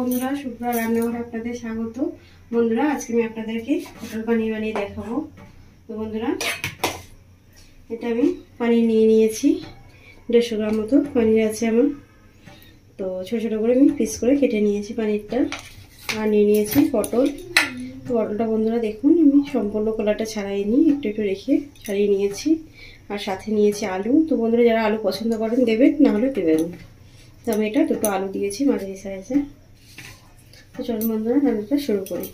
বন্ধুরা শুক্রা রান্নাঘরে আপনাদের স্বাগত। বন্ধুরা, আজকে আমি আপনাদেরকে পটল পানির বানিয়ে দেখাবো। তো বন্ধুরা, এটা আমি পানির নিয়ে নিয়েছি। দেড়শো গ্রাম মতো পানির আছে আমার। তো ছোটো ছোটো করে আমি পিস করে কেটে নিয়েছি পানিরটা। আর নিয়ে নিয়েছি পটল। তো পটলটা বন্ধুরা, দেখুন, আমি সম্পূর্ণ কলাটা ছাড়াইনি একটু একটু রেখে ছাড়িয়ে নিয়েছি। আর সাথে নিয়েছি আলু। তো বন্ধুরা, যারা আলু পছন্দ করেন, দেবেন, না হলে দেবেন তো আমি এটা দুটো আলু দিয়েছি মাঝারি সাইজে। তো চলুন বন্ধুরা রান্নাটা শুরু করি।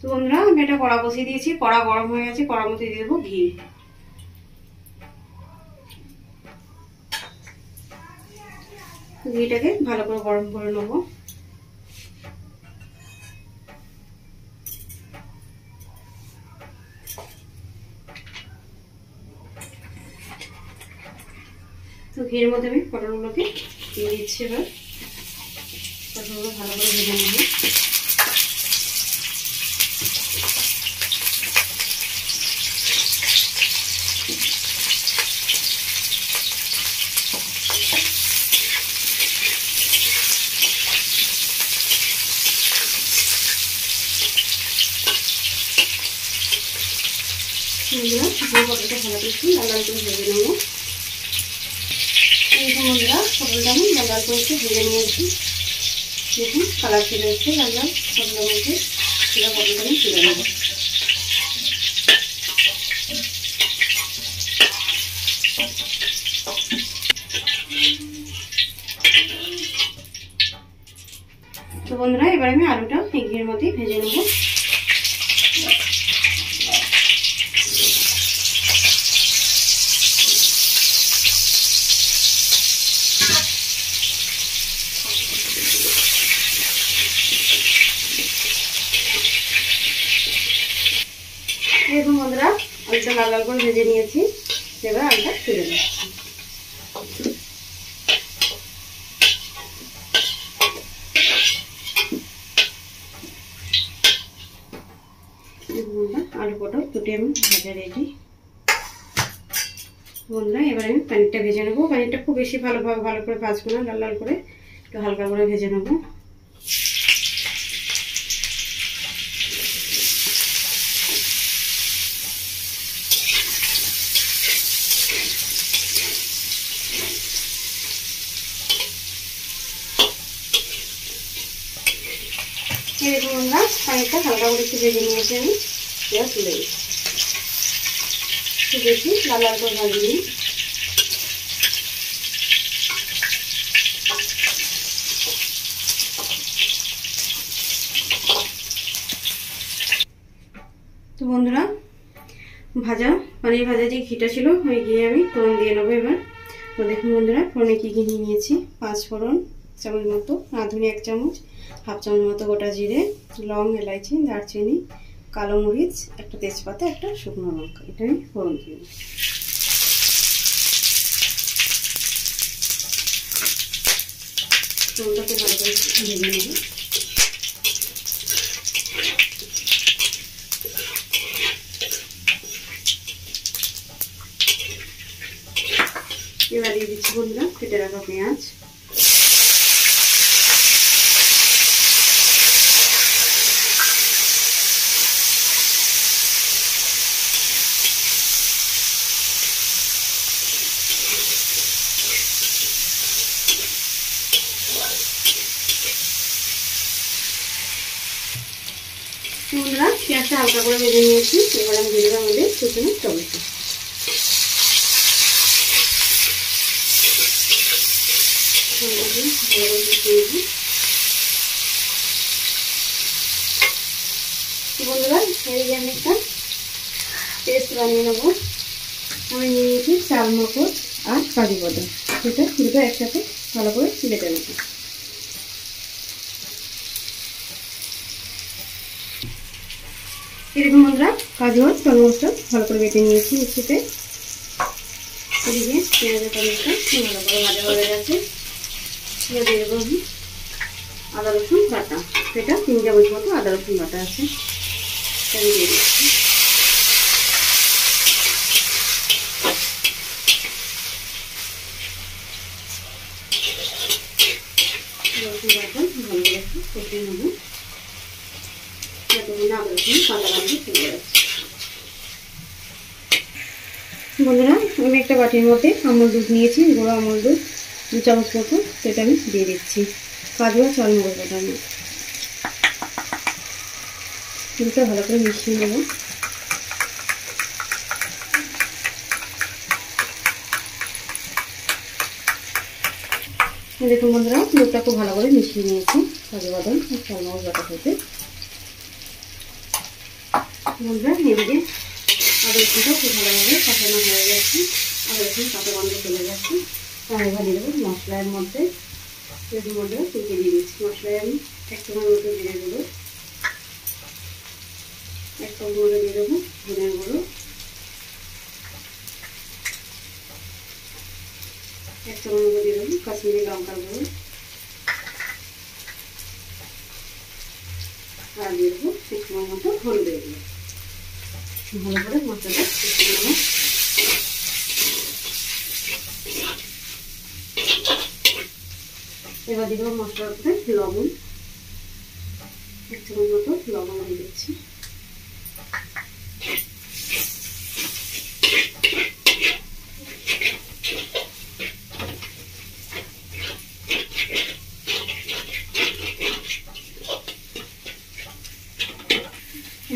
তো বন্ধুরা, আমি এটা কড়া বসিয়ে দিয়েছি। কড়া গরম হয়ে গেছে, কড়ার মধ্যে দিয়ে দেবো ঘি। ঘিটাকে ভালো করে গরম করে নেব। তো ঘিয়ের মধ্যে আমি পটলগুলোকে দিয়ে দিচ্ছি এবার। পটলগুলো ভালো করে ভেজে নেব। পটলটা ভালো করে ভেজে নেব। এই বন্ধুরা আমি লাল করে ভেজে নিয়েছি। দেখুন, কালার চলে এসছে, লাল লাল। পটলের সেটা আমি তুলে নেব। তো বন্ধুরা, এবার আমি আলুটা এই ঘিয়ের মধ্যে ভেজে নেব। লাল লাল করে ভেজে নিয়েছি। এবার আলুটা তুলে দিচ্ছি আলু পটল দুটি আমি ভাজা রেডি বন্ধুরা এবার আমি পানিরটা ভেজে নেব। পানিরটা খুব বেশি ভালোভাবে ভালো করে ভাজবো না, লাল লাল করে, একটু হালকা করে ভেজে নেব এরকম পানিটা হালকা করে একটু ভেজে নিয়েছি আমি। এবার তুলে দিচ্ছি বেশি লাল লাল করে ভাজি নিই। তো বন্ধুরা, ভাজা পানির ভাজা যে ঘিটা ছিল, ওই ঘিয়ে আমি ফোড়ন দিয়ে নেব এবার। তো দেখুন বন্ধুরা, ফোড়নে কী নিয়ে নিয়েছি? পাঁচ ফোড়ন চামচ মতো রাঁধুনি এক চামচ, হাফ চামচ মতো গোটা জিরে, লং এলাইচি, দারচিনি, কালো মরিচ, একটা তেজপাতা, একটা শুকনো লঙ্কা। এটা আমি ফোড়ন দিয়ে ফোড়নটাকে এবার দিয়ে দিচ্ছি বন্ধুরা কেটে রাখা পেঁয়াজ। বন্ধুরা পেঁয়াজটা হালকা করে ভেজে নিয়েছি। এবার আমি দিয়ে দেবো আমাদের শুকনো টমেটো। আমি একটা পেস্ট বানিয়ে নেব। আমি নিয়ে নিয়েছি চাল মকর আর কাজু বাদাম। সেটা দুটো একসাথে ভালো করে বেটে নেব। এরকম বন্ধুরা কাজু মাছ কালো মাছটা ভালো করে বেটে নিয়েছি মিক্সিতে। ভালো করে ভাজা হয়ে গেছে। পেঁয়াজ দিয়ে আদা, রসুন বাটা। সেটা তিন চামচ মতো আদা, রসুন বাটা আছে। ভালো করে কষিয়ে নেব। বন্ধুরা, আমি একটা বাটির মধ্যে আমল দুধ নিয়েছি, গুঁড়ো আমল দুধ, দু চামচ মতো, সেটা আমি দিয়ে দিচ্ছি। কাজু আর চালমগজ বাটার মধ্যে। ভালো করে মিশিয়ে নেব। দেখুন বন্ধুরা, দুধটা খুব ভালো করে মিশিয়ে নিয়েছি, কাজু বাদাম আর চালমগজ বাটা থেকে বন্ধুরা এদিকে আদা রসুনটা খুব হয়ে যাচ্ছে। আদা রসুন কাঁচা গন্ধ চলে যাচ্ছে। তার মশলার মধ্যে যদি মধ্যে তুলতে দিয়ে মশলায় আমি এক চামচ মতো জিরে গুঁড়ো, এক চামচ মতো দিয়ে দেবো ধনের গুঁড়ো, এক চামচ মতো দিয়ে দেবো কাশ্মীরি লঙ্কার গুঁড়ো। আর দিয়ে দেবো এক চামচ মতো হলুদের গুঁড়ো। ভালো করে মশলাটা কষিয়ে নেব। এবার দেবো মশলার উপরে লবণ। এক চামচ মতো লবণ দিয়ে দিচ্ছি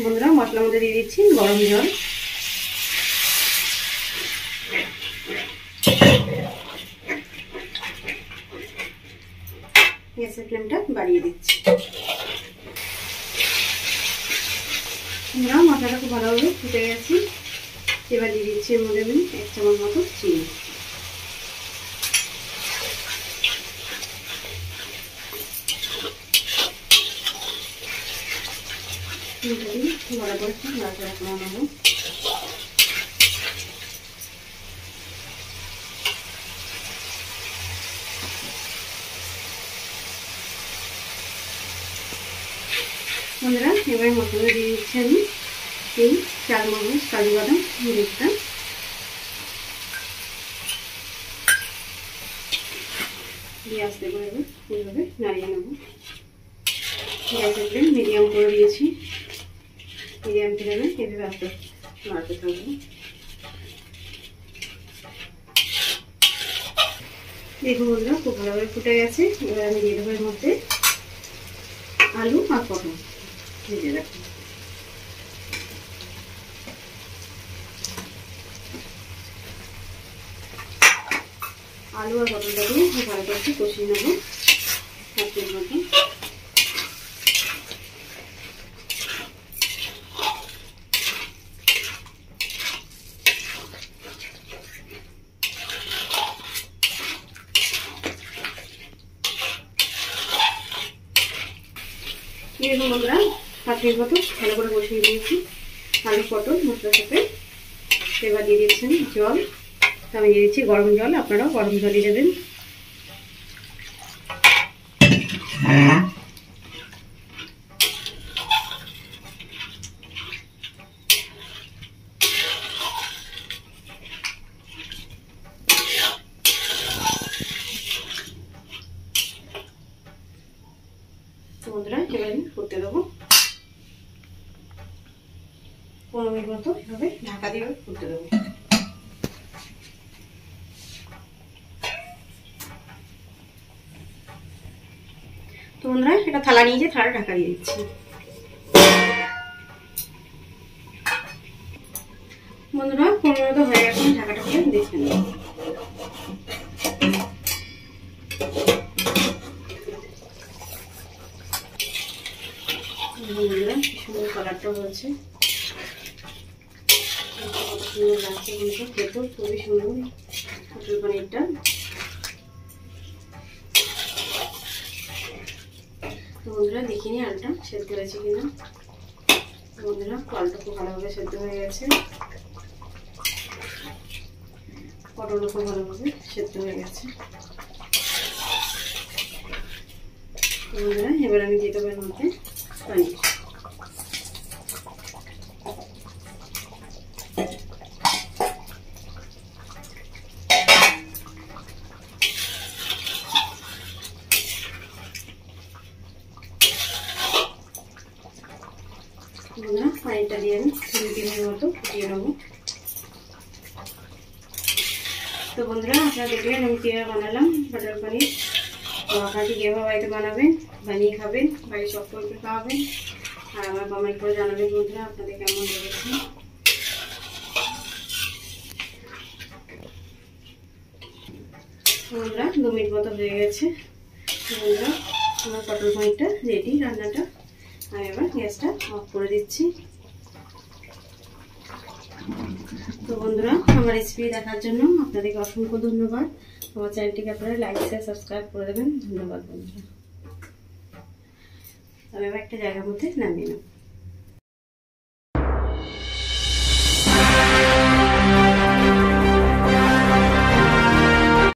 বন্ধুরা মশলার মধ্যে দিয়ে দিচ্ছি, গরম জল। গ্যাসের ফ্লেমটা বাড়িয়ে দিচ্ছি। মশলাটা খুব ভালোভাবে ফুটে গেছি। এবার দিয়ে দিচ্ছি এর মধ্যে আমি এক চামচ মতো চিনি। নেব বন্ধুরা, এবার মশলা দিয়ে দিচ্ছি আমি এই চাল মগজ কাজু বাদাম দুধটা দিয়ে আসতে করে এইভাবে নাড়িয়ে নেব। ফ্লেম মিডিয়াম করে দিয়েছি। মিডিয়াম ফ্লেমে এভাবে আস্তে নাড়তে থাকব দেখুন বন্ধুরা, খুব ভালোভাবে ফুটে গেছে। এবার আমি দিয়ে দেবো এর মধ্যে আলু আর পটল। ভেজে রাখুন আলু আর পটলটা দিয়ে ভালো করে কষিয়ে নেব। হাতের দেখুন বন্ধুরা পাঁচ মিনিট মতো ভালো করে বসিয়ে দিয়েছি। আলু, পটল, মশলার সাথে। এবার দিয়ে দিচ্ছেন জল। আমি দিয়ে দিচ্ছি গরম জল, আপনারাও গরম জলই দেবেন বন্ধুরা এবার আমি করতে দেবো পনেরো মতো এভাবে ঢাকা দিয়ে ফুটতে দেবো। তো এটা থালা নিয়ে যে থালা ঢাকা দিয়ে দিচ্ছি। বন্ধুরা, পনেরো তো হয়ে গেছে ঢাকাটা খুলে দেখে নেব বন্ধুরা সুন্দর কালারটা হয়েছে। কিন্তু খেতেও খুবই সুন্দর পটল পনিরটা। তো দেখিনি আলুটা, সেদ্ধ হয়েছে কিনা? বন্ধুরা, আলুটা খুব ভালোভাবে সেদ্ধ হয়ে গেছে। পটলও খুব ভালোভাবে সেদ্ধ হয়ে গেছে। বন্ধুরা, এবার আমি দিয়ে দেবো এর মধ্যে পনির। দিয়ে আমি তিন মিনিট মতো ফুটিয়ে নেব। তো বন্ধুরা আপনারা দেখলেন আমি কীভাবে বানালাম? বাটার পানির। তো আপনারা ঠিক বাড়িতে বানাবেন বানিয়ে খাবেন বাড়ির সকলকে খাওয়াবেন আর আমার কমেন্ট করে জানাবেন বন্ধুরা, আপনাদের কেমন লেগেছে। বন্ধুরা, দু মিনিট মতো হয়ে গেছে। বন্ধুরা, আমার পটল পনিরটা রেডি রান্নাটা। আমি এবার গ্যাসটা অফ করে দিচ্ছি। তো বন্ধুরা, আমার রেসিপি দেখার জন্য আপনাদেরকে অসংখ্য ধন্যবাদ। আমার চ্যানেলটিকে আপনারা লাইক শেয়ার সাবস্ক্রাইব করে দেবেন। ধন্যবাদ বন্ধুরা। আমি একটা জায়গার মধ্যে নামিয়ে নেব।